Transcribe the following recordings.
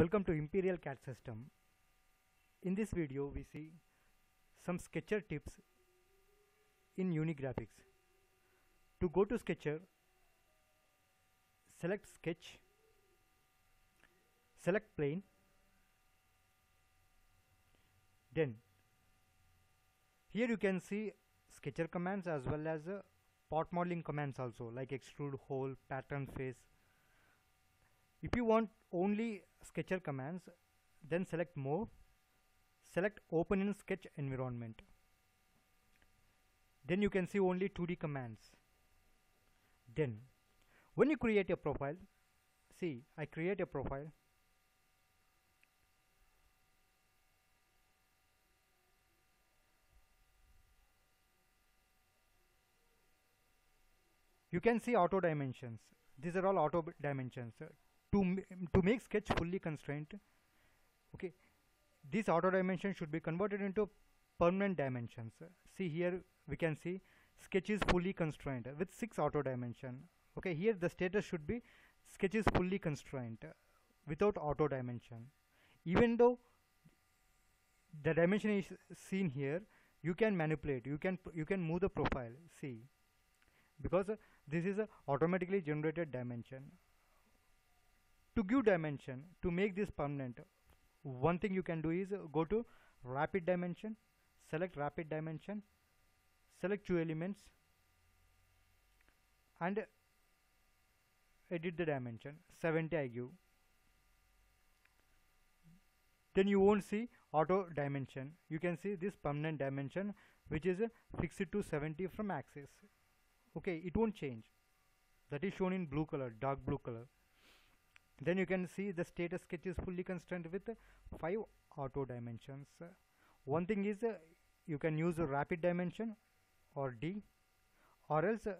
Welcome to Imperial CAD system. In this video we see some Sketcher tips in Unigraphics. To go to Sketcher, select Sketch, select Plane, then here you can see Sketcher commands as well as uh, part modeling commands also like extrude, hole, pattern face. If you want only Sketcher commands, then select more, select open in sketch environment. Then you can see only 2D commands. Then when you create a profile, see I create a profile. You can see auto dimensions. These are all auto dimensions. To, to make sketch fully constrained, okay, this auto dimension should be converted into permanent dimensions. See here we can see sketch is fully constrained with 6 auto dimension. Okay, here the status should be sketch is fully constrained without auto dimension. Even though the dimension is seen here, you can manipulate, you can you can move the profile. See, because uh, this is a automatically generated dimension. To give dimension, to make this permanent, one thing you can do is go to rapid dimension, select rapid dimension, select two elements and edit the dimension. 70 I give. Then you won't see auto dimension. You can see this permanent dimension which is uh, fixed to 70 from axis. Okay it won't change. That is shown in blue color dark blue color then you can see the status sketch is fully constrained with 5 auto dimensions. One thing is uh, you can use a rapid dimension or D or else uh,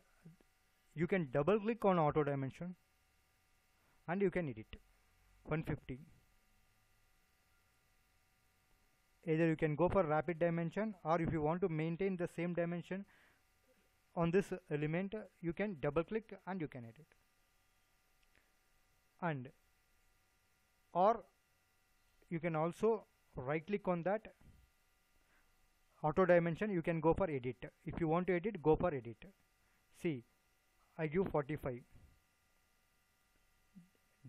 you can double click on auto dimension and you can edit. 150 either you can go for rapid dimension or if you want to maintain the same dimension on this element you can double click and you can edit. And or you can also right click on that auto dimension. You can go for edit. If you want to edit go for edit. See I give 45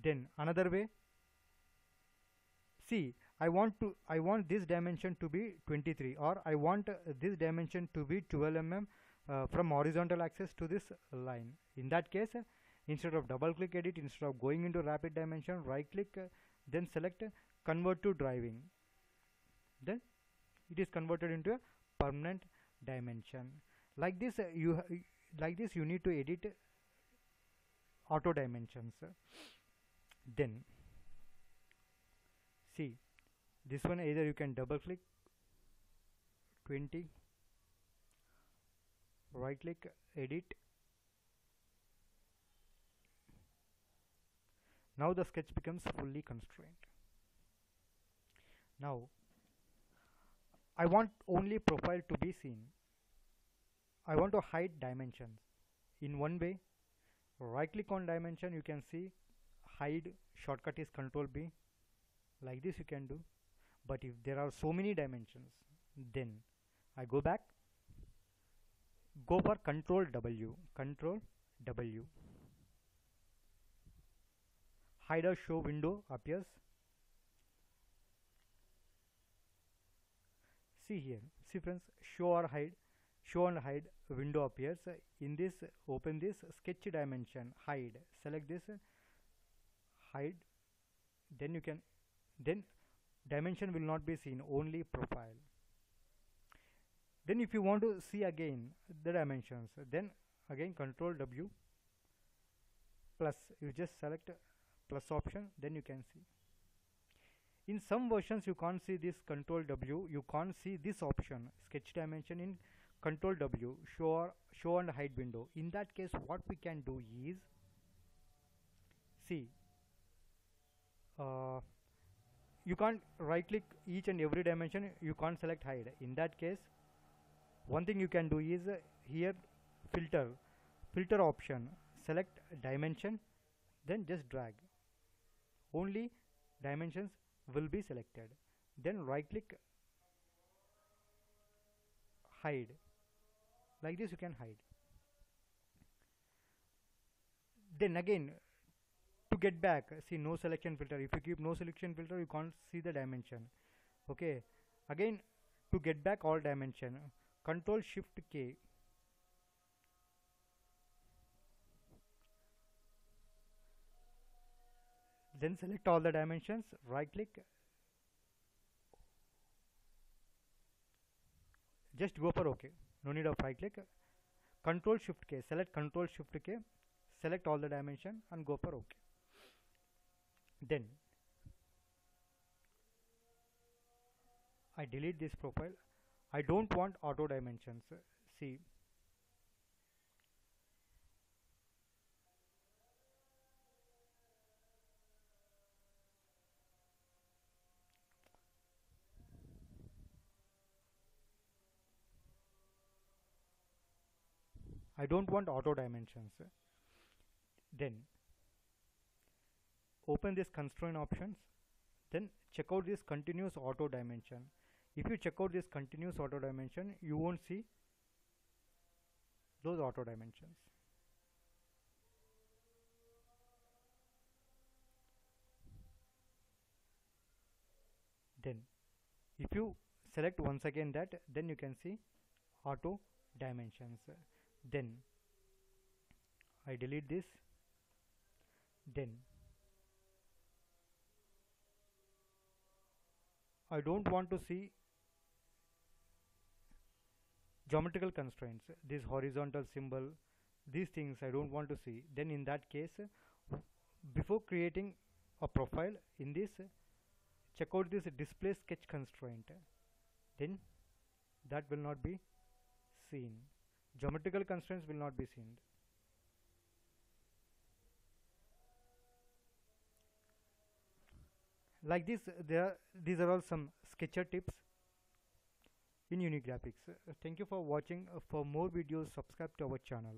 then another way. See I want to I want this dimension to be 23 or I want uh, this dimension to be 12 mm uh, from horizontal axis to this line. In that case uh, instead of double click edit instead of going into rapid dimension right click then select uh, convert to driving. Then it is converted into a permanent dimension. Like this uh, you like this you need to edit auto dimensions. Then see this one either you can double click 20 right click edit now the sketch becomes fully constrained. Now I want only profile to be seen. I want to hide dimensions. In one way right click on dimension you can see hide shortcut is control B. Like this you can do. But if there are so many dimensions then I go back. Go for control W control W hide show window appears. See here. See friends show or hide show and hide window appears. In this open this sketch dimension hide. Select this hide. Then you can then dimension will not be seen only profile. Then if you want to see again the dimensions then again control W plus you just select plus option then you can see. In some versions you can't see this control W. You can't see this option sketch dimension in control W show show and hide window. In that case what we can do is see uh, you can't right click each and every dimension. You can't select hide in that case one thing you can do is uh, here filter filter option. Select dimension then just drag only dimensions will be selected. Then right click hide. Like this you can hide. Then again to get back see no selection filter. If you keep no selection filter you can't see the dimension. Okay. Again to get back all dimension control shift k then select all the dimensions right click just go for ok no need of right click control shift k select control shift k select all the dimension and go for ok then I delete this profile. I don't want auto dimensions. See I don't want auto dimensions. Then open this constraint options. Then check out this continuous auto dimension. If you check out this continuous auto dimension you won't see those auto dimensions. Then if you select once again that then you can see auto dimensions then. I delete this then. I don't want to see geometrical constraints this horizontal symbol these things I don't want to see. Then in that case before creating a profile in this check out this display sketch constraint. Then that will not be seen geometrical constraints will not be seen. Like this there these are all some sketcher tips in unigraphics. Uh, thank you for watching. Uh, for more videos subscribe to our channel